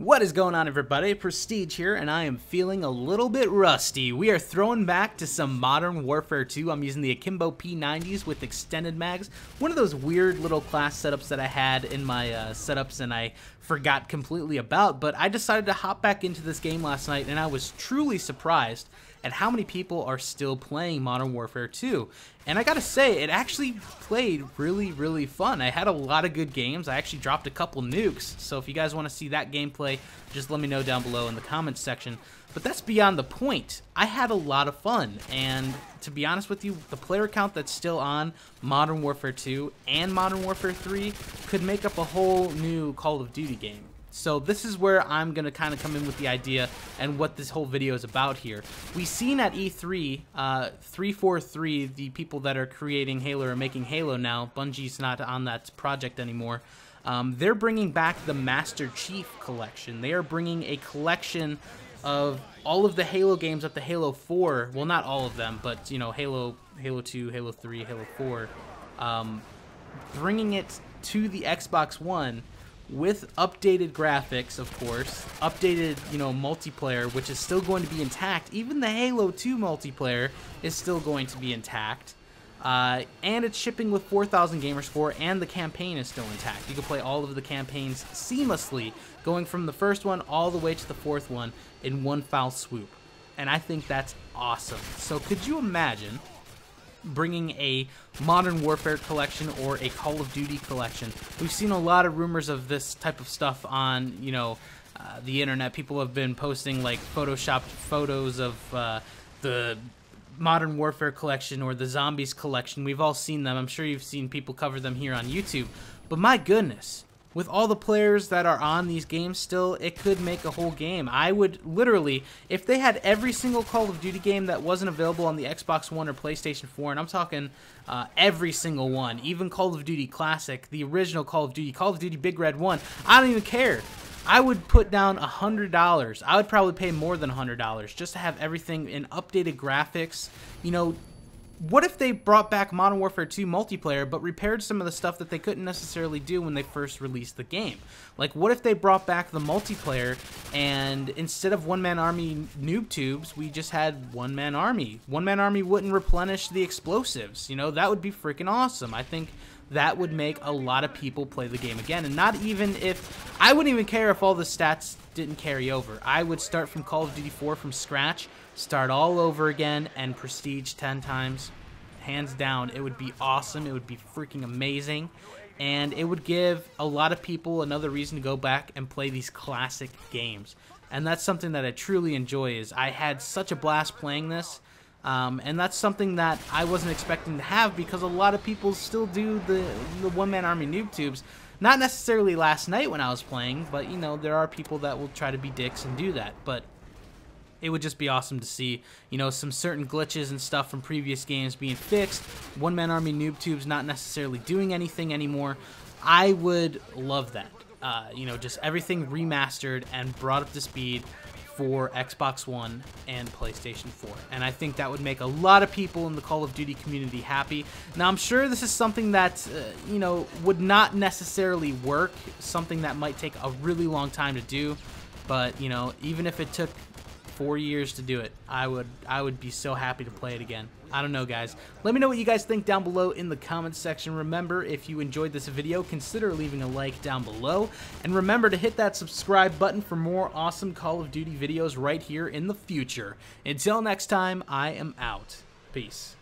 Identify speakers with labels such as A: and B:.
A: What is going on everybody? Prestige here and I am feeling a little bit rusty. We are throwing back to some Modern Warfare 2. I'm using the Akimbo P90s with extended mags. One of those weird little class setups that I had in my uh, setups and I forgot completely about, but I decided to hop back into this game last night and I was truly surprised at how many people are still playing Modern Warfare 2. And I gotta say, it actually played really, really fun. I had a lot of good games. I actually dropped a couple nukes, so if you guys want to see that gameplay, just let me know down below in the comments section. But that's beyond the point. I had a lot of fun, and to be honest with you, the player count that's still on Modern Warfare 2 and Modern Warfare 3 could make up a whole new Call of Duty game. So this is where I'm going to kind of come in with the idea and what this whole video is about here. We've seen at E3, uh, 343, the people that are creating Halo or making Halo now, Bungie's not on that project anymore, um, they're bringing back the Master Chief Collection. They are bringing a collection of all of the Halo games up to Halo 4. Well, not all of them, but, you know, Halo, Halo 2, Halo 3, Halo 4. Um, bringing it to the Xbox One with updated graphics, of course, updated, you know, multiplayer, which is still going to be intact. Even the Halo 2 multiplayer is still going to be intact. Uh, and it's shipping with 4,000 gamer score, and the campaign is still intact. You can play all of the campaigns seamlessly, going from the first one all the way to the fourth one in one foul swoop. And I think that's awesome. So could you imagine bringing a Modern Warfare collection or a Call of Duty collection. We've seen a lot of rumors of this type of stuff on, you know, uh, the internet. People have been posting like photoshopped photos of uh, the Modern Warfare collection or the Zombies collection. We've all seen them. I'm sure you've seen people cover them here on YouTube. But my goodness, with all the players that are on these games still, it could make a whole game. I would literally, if they had every single Call of Duty game that wasn't available on the Xbox One or PlayStation 4, and I'm talking uh, every single one, even Call of Duty Classic, the original Call of Duty, Call of Duty Big Red 1, I don't even care. I would put down a $100. I would probably pay more than a $100 just to have everything in updated graphics, you know, what if they brought back Modern Warfare 2 multiplayer but repaired some of the stuff that they couldn't necessarily do when they first released the game? Like, what if they brought back the multiplayer and instead of one man army noob tubes, we just had one man army? One man army wouldn't replenish the explosives. You know, that would be freaking awesome. I think that would make a lot of people play the game again. And not even if, I wouldn't even care if all the stats didn't carry over. I would start from Call of Duty 4 from scratch, start all over again, and prestige 10 times. Hands down, it would be awesome. It would be freaking amazing. And it would give a lot of people another reason to go back and play these classic games. And that's something that I truly enjoy is I had such a blast playing this um, and that's something that I wasn't expecting to have because a lot of people still do the, the one-man army noob tubes. Not necessarily last night when I was playing, but you know, there are people that will try to be dicks and do that. But it would just be awesome to see, you know, some certain glitches and stuff from previous games being fixed. One-man army noob tubes not necessarily doing anything anymore. I would love that. Uh, you know, just everything remastered and brought up to speed for Xbox One and PlayStation 4. And I think that would make a lot of people in the Call of Duty community happy. Now, I'm sure this is something that, uh, you know, would not necessarily work, something that might take a really long time to do. But, you know, even if it took four years to do it, I would I would be so happy to play it again. I don't know, guys. Let me know what you guys think down below in the comments section. Remember, if you enjoyed this video, consider leaving a like down below. And remember to hit that subscribe button for more awesome Call of Duty videos right here in the future. Until next time, I am out. Peace.